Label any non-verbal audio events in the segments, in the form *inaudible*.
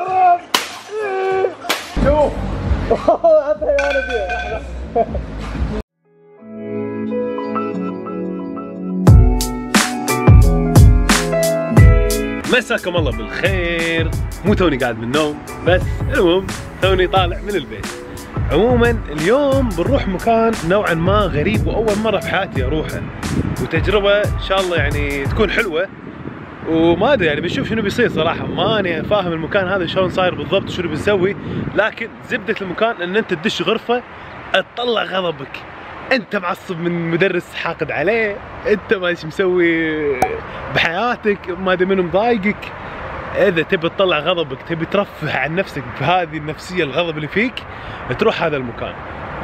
مبروك شوف مساكم الله بالخير. مو توني قاعد من النوم بس المهم توني طالع من البيت. عموما اليوم بنروح مكان نوعا ما غريب وأول مرة في حياتي أروحه. وتجربة إن شاء الله يعني تكون حلوة. وما أدري يعني بنشوف شنو بيصير صراحة. ماني فاهم المكان هذا شلون صاير بالضبط شنو بنسوي. لكن زبدة المكان إن أنت تدش غرفة تطلع غضبك. أنت معصب من مدرس حاقد عليه. أنت ماش مسوي بحياتك ما أدري منو مضايقك. إذا تبي تطلع غضبك تبي ترفه عن نفسك بهذه النفسية الغضب اللي فيك تروح هذا المكان.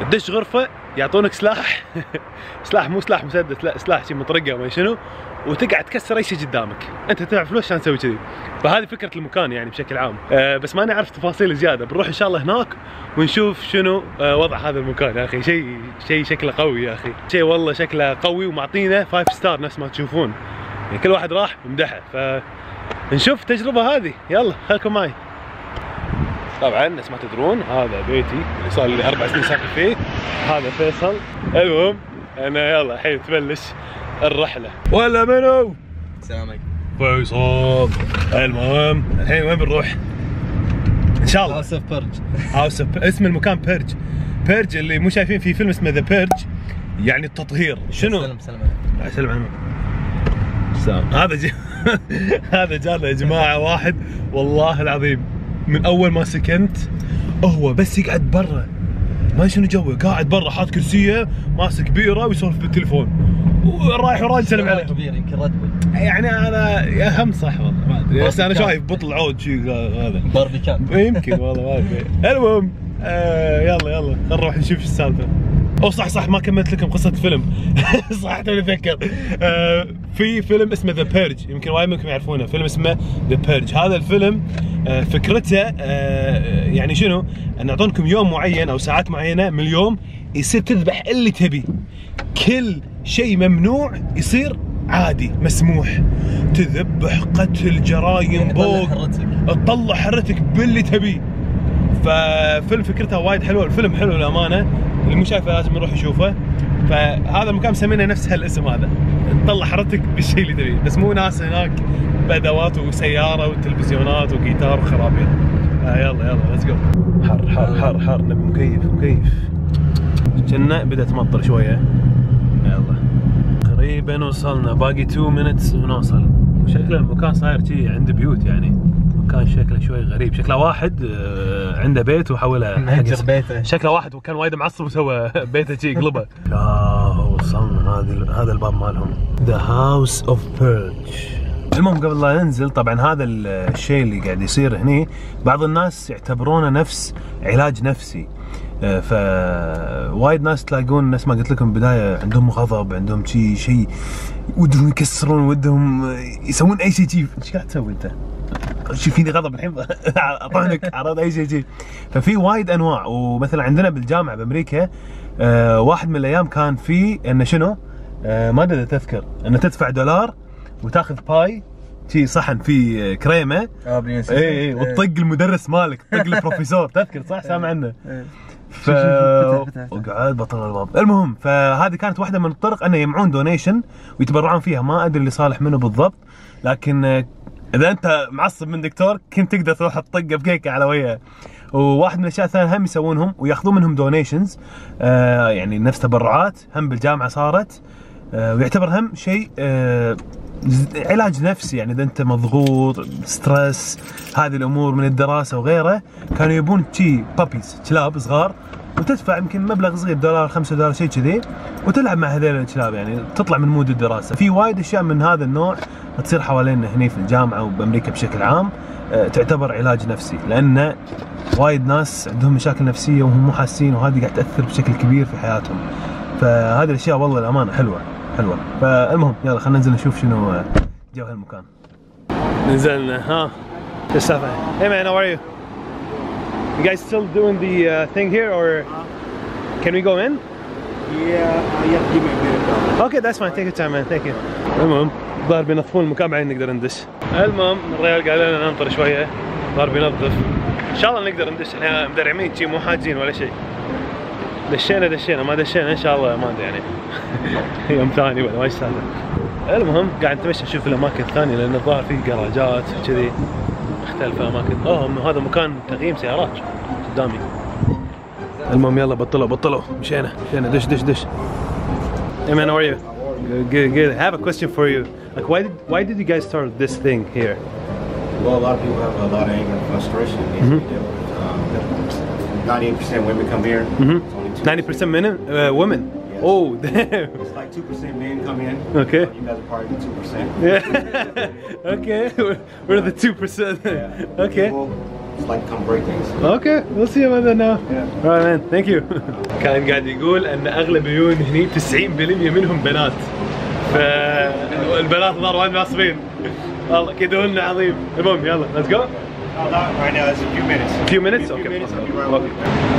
تدش غرفة يعطونك سلاح. *laughs* سلاح مو سلاح مسدس لا سلاح شي مطرقة ما شنو. وتقعد تكسر أي شيء قدامك. أنت تدفع فلوس عشان تسوي كذي. فهذه فكرة المكان يعني بشكل عام. أه بس ما نعرف تفاصيل زيادة. بنروح إن شاء الله هناك ونشوف شنو أه وضع هذا المكان يا أخي. شيء شيء شكله قوي يا أخي. شيء والله شكله قوي ومعطينا 5 ستار نفس ما تشوفون. يعني كل واحد راح مدحه ف نشوف التجربه هذه. يلا خليكم معي. طبعا ناس ما تدرون هذا بيتي اللي صار لي أربع سنين ساكن فيه. هذا فيصل. المهم أنا يلا الحين تبلش الرحلة. ولا منو؟ السلام عليكم. فيصل. المهم الحين وين بنروح؟ إن شاء الله. House of Purge House اسم المكان Purge Purge اللي مو شايفين في فيلم اسمه The Purge يعني التطهير. شنو؟ سلام سلام عليكم. سلم سلام. هذا. *laughs* هذا جانا يا جماعة واحد. والله العظيم. من أول ما سكنت هو بس يقعد برا. ما شنو جوه قاعد برا حاط كرسيه ماسك بيره ويسولف بالتليفون. ورايح وراي يسلم عليه. كبير يمكن رد يعني أنا أهم صح والله ما أدري. بس أنا. شايف بطل عود شي هذا. باربيكان يمكن والله ما أدري. المهم آه يلا يلا نروح نشوف شو السالفة. أو صح صح ما كملت لكم قصة فيلم. *laughs* صح توني أتذكر. آه في فيلم اسمه The Purge يمكن وايد منكم يعرفونه. فيلم اسمه The Purge هذا الفيلم آه فكرته آه يعني شنو؟ أن يعطونكم يوم معين أو ساعات معينة من اليوم يصير تذبح اللي تبي. كل شيء ممنوع يصير عادي مسموح. تذبح قتل جرايم يعني بوق. تطلع حرتك باللي تبيه ففيلم فكرتها وايد حلوة الفيلم حلو للأمانة اللي مو شايفه لازم يروح يشوفه فهذا المكان مسمينه نفس هالاسم هذا. تطلع حرتك بالشيء اللي تبيه. بس مو ناس هناك بأدوات وسيارة وتلفزيونات وجيتار وخرابيط. آه يلا يلا let's go حر حر حر حر نبي مكيف مكيف. كنا بدأت تمطر شوية. يلا. قريبا وصلنا. باقي 2 minutes ونوصل. شكله المكان صاير شي عند بيوت يعني. مكان شكله شوي غريب. شكله واحد آه، عنده بيت وحوله *laughs* حق مهجر بيته. شكله واحد وكان وايد معصب وسوى *laughs* بيته شي قلبه. لا وصلنا هذا هذا الباب مالهم. The House of Purge المهم قبل لا ننزل طبعا هذا الشيء اللي قاعد يصير هني بعض الناس يعتبرونه نفس علاج نفسي. آه، ف وايد ناس تلاقون نفس ما قلت لكم بالبدايه عندهم غضب عندهم شيء شيء ودهم يكسرون ودهم يسوون أي شيء شي إيش قاعد تسوي أنت؟ شوف فيني غضب الحين. *laughs* اطعنك عرض أي شيء شي ففي وايد أنواع ومثلا عندنا بالجامعة بأمريكا آه واحد من الأيام كان في إنه شنو؟ آه ما أدري تذكر إنه تدفع دولار وتاخذ pie شي صحن فيه كريمة. آه اي اي وتطق المدرس مالك تطق *laughs* البروفيسور. تذكر صح؟ سامع عنه. ف وقعد بطل الباب المهم فهذه كانت واحدة من الطرق إنه يجمعون donation ويتبرعون فيها. ما أدري لصالح منه بالضبط لكن إذا أنت معصب من دكتور كنت تقدر تروح تطقه بكيكه على وجهه وواحد من الأشياء الثانية هم يسوونهم ويأخذون منهم donations آه يعني نفس تبرعات هم بالجامعة صارت آه ويعتبر هم شيء آه علاج نفسي يعني إذا أنت مضغوط stress هذه الأمور من الدراسة وغيره كانوا يبون تشي puppies كلاب صغار وتدفع يمكن مبلغ صغير دولار خمسة دولار شيء كذي وتلعب مع هذول الكلاب يعني تطلع من mood الدراسة. في وايد أشياء من هذا النوع تصير حوالينا هنا في الجامعة وبأمريكا بشكل عام آه، تعتبر علاج نفسي لأن وايد ناس عندهم مشاكل نفسية وهم مو حاسين وهذه قاعد تأثر بشكل كبير في حياتهم. فهذه الأشياء والله الأمانة حلوة حلوة. فالمهم يلا خلينا ننزل نشوف شنو آه، جو هالمكان. نزلنا ها السالفه Hey man, how? You guys still doing the uh, thing here or can we go in? Yeah, have to give me a minute. Okay, that's fine. Take your time, man. Thank you. المهم الظاهر بينظفون المكان بعدين نقدر ندش. المهم الرجال قال لنا ننطر شوية صار بينظف إن شاء الله نقدر ندش إحنا مدرعمين شي مو حاجين ولا شيء دشينا دشينا ما دشينا إن شاء الله ما ادري يعني *laughs* يوم ثاني ولا ما إيش المهم قاعد نتمشى نشوف الأماكن الثانية لأن الظاهر فيه جراجات وكذي مختلفه اماكن اوه هذا مكان تغييم سيارات قدامي المهم يلا بطلوا بطلوا مشينا مشينا دش دش دش Hey man, how are you? Good, good, good. I have a question for you. Like, why did why did you guys start this thing here? Well, a lot of people have a lot of anger and frustration dealt with. Um, 98% women come here. 2% Ninety percent men, uh, women. Yes. Oh, *laughs* damn. It's like 2% men come in. Okay. You guys are part of the 2%. Yeah. *laughs* okay, we're, *laughs* we're the two percent. Yeah. Okay. People just like to come break things. Okay, we'll see about that now. Yeah. Alright man, thank you. كان قاعد يقول ان اغلب عيون هني 90% منهم بنات. فالبنات ظهر وايد معصبين. والله كذا لنا عظيم. المهم يلا let's go. A few okay.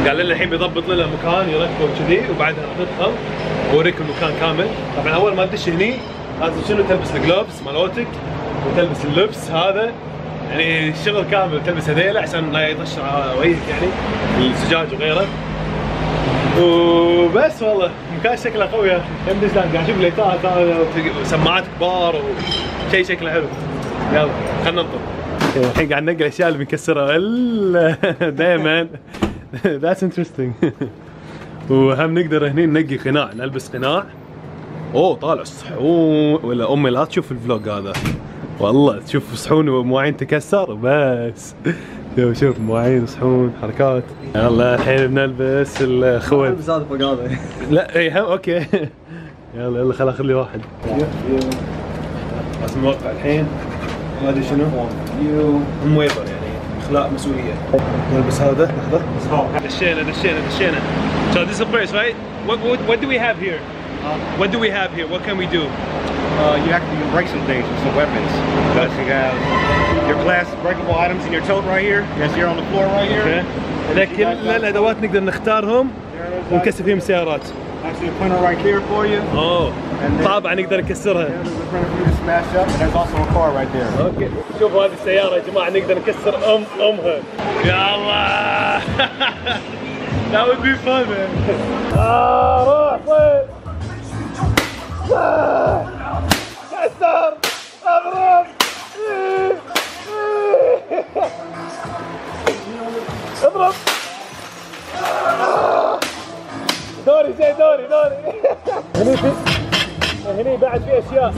قال لنا الحين بيضبط لنا المكان يركبه كذي وبعدها راح ندخل اوريكم المكان كامل. طبعا أول ما تدش هني لازم شنو؟ تلبس ال gloves مالوتك وتلبس اللبس هذا. يعني شغل كامل تلبس هذيله عشان لا يطش على وجهك يعني الزجاج وغيره. وبس والله المكان شكله قوي يا أخي. قاعد أشوف ليتات هذا وسماعات كبار وشيء شكله حلو. يلا خلينا ننطر. الحين قاعد ننقل الاشياء اللي بنكسرها دائما that's interesting وهم نقدر هني ننقي قناع. نلبس قناع. أوه طالع صحون. ولا أمي لا تشوف ال vlog هذا. والله تشوف صحون ومواعين تكسر بس شوف *laughs* شوف مواعين صحون حركات. يلا الحين بنلبس الخوذ. هذا فوق هذا. *laughs* لا اي okay. *laughs* يلا يلا خل اخذ لي واحد لازم نوقع الحين. ما أدري شنو. ام ويبر يعني اخلاء مسؤوليه نلبس هذا لحظه دشينا دشينا دشينا So this is the place right? What, what what do we have here? What do we have here? What can we do? Uh, you have to break some things with some weapons. Because you have your class breakable items in your tote right here. Yes, here on the floor right here. Okay. هذا كل الادوات نقدر نختارهم There's ونكسر فيهم سيارات. actually a printer right here for you. اوه طابعا نقدر نكسرها. There's a printer for you to smash up, and there's also a car right there. اوكي شوفوا هذه السيارة يا جماعة نقدر نكسر ام *laughs* امها يا الله That would be fun man آه روح وين آه، كسر اضرب اضرب آه. *laughs* دوري زي دوري دوري. *laughs* هني في هني بعد في أشياء.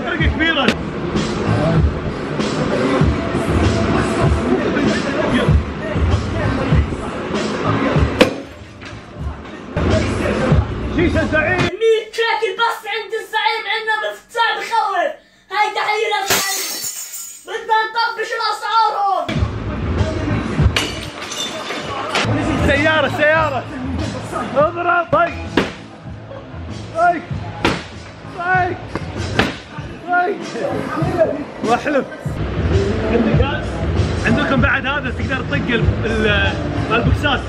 مطرقة كبيرة. شيشه زعيم 100 شكل بس عند الزعيم عندنا باختصار بخوف هاي تحية للزعيم. بدنا نطبش الأسعار هون. سيارة سيارة. اضرب. طيق طيق طيق واحلف. عندك عندكم بعد هذا تقدر تطق ال- ال- البوكسات.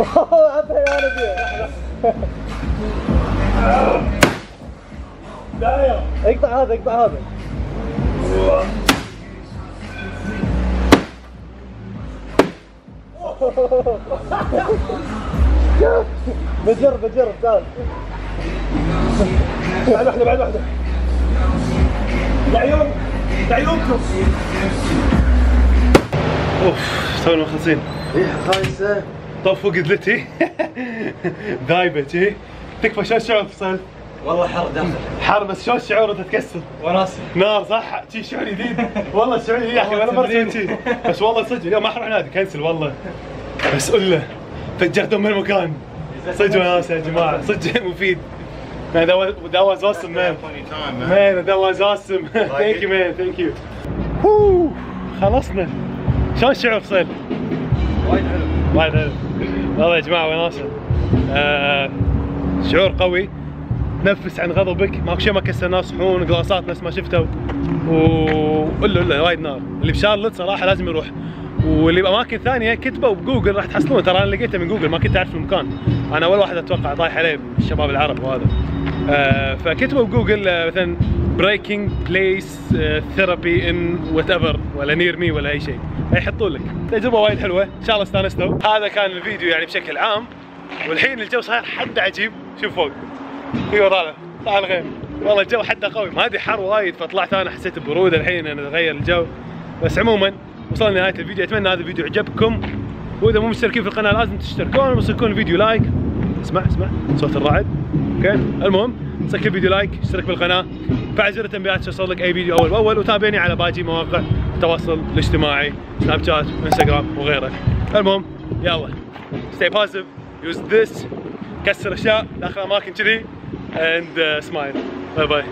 شوف هذا يا ربي اقطع هذا اقطع هذا بجرب بجرب تعال بعد واحدة بعد واحدة لعيون لعيونكم اوف تونا مخلصين خايسه طفوا قدلتي. ذايبة شي. تكفى شو الشعور فصل والله حر داخل. حر بس شو الشعور وانت تكسر وناسه نار صح؟ شي شعور جديد. والله الشعور جديد يا أخي ولا مرة سويت شي. بس والله صدق اليوم ما حروح نادي cancel والله. بس قل له فجرت ام المكان. صدق وناسه يا جماعة. صدق مفيد. Man, that was, that was awesome, man. Man, that was awesome. thank you, man. Thank you. Woo. خلصنا. شلون الشعور فصيل؟ وايد حلو. وايد حلو. والله يا جماعة وناسه. آه شعور قوي. تنفس عن غضبك. ماكو شيء ما كسرناه صحون قلاصات نفس ما شفتوا وقول له وايد نار. اللي بشارلت صراحة لازم يروح. واللي بأماكن ثانية كتبوا بجوجل راح تحصلون. ترى أنا لقيته من جوجل ما كنت أعرف المكان. أنا أول واحد أتوقع طايح عليه الشباب العرب وهذا. آه فكتبوا بجوجل آه مثلا breaking place therapy and whatever ولا near me ولا أي شيء. يحطون لك. تجربه وايد حلوة. إن شاء الله استانستوا. هذا كان الفيديو يعني بشكل عام. والحين الجو صاير حد عجيب. شوف فوق. أيوه طالع. طالع الغيم. والله الجو حده قوي. ما أدري حر وايد فطلعت أنا حسيت ببرودة الحين أنا تغير الجو. بس عموما وصلنا لنهاية الفيديو. أتمنى هذا الفيديو عجبكم وإذا مو مشتركين في القناة لازم تشتركون. وتسكرون الفيديو like. اسمع اسمع. صوت الرعد. okay. المهم سكر الفيديو like اشترك بالقناة. فعل زر التنبيهات يوصل لك أي فيديو أول بأول. وتابعني على باقي مواقع التواصل الاجتماعي سناب شات وانستغرام وغيره. المهم يلا stay positive. Use this. كسر أشياء. داخل أماكن كذي. And uh, smile. bye bye